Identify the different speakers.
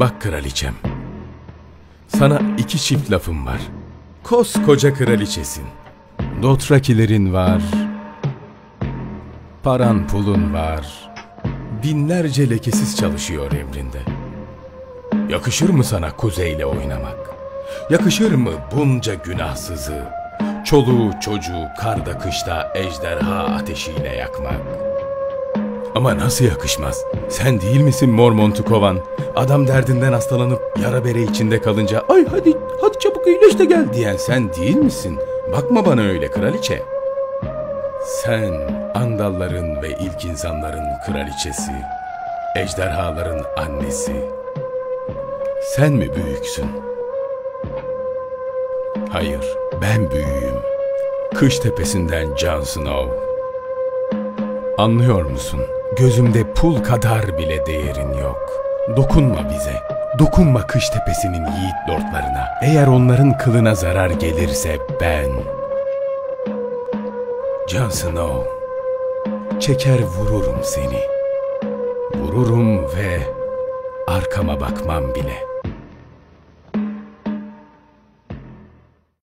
Speaker 1: Bak kraliçem. Sana iki çift lafım var. Koskoca kraliçesin. Dothrakilerin var. Paran pulun var. Binlerce lekesiz çalışıyor emrinde. Yakışır mı sana kuzeyle oynamak? Yakışır mı bunca günahsızı? Çoluğu çocuğu karda kışta ejderha ateşiyle yakmak? Ama nasıl yakışmaz? Sen değil misin Mormont'u kovan? Adam derdinden hastalanıp yara bere içinde kalınca ay hadi hadi çabuk iyileş de gel diyen sen değil misin? Bakma bana öyle kraliçe. Sen andalların ve ilk insanların kraliçesi, ejderhaların annesi. Sen mi büyüksün? Hayır, ben büyüğüm. Kış tepesinden Jon Snow. Anlıyor musun? Gözümde pul kadar bile değerin yok. Dokunma bize. Dokunma kış tepesinin yiğit lordlarına. Eğer onların kılına zarar gelirse ben... Jon Snow, çeker vururum seni. Vururum ve arkama bakmam bile.''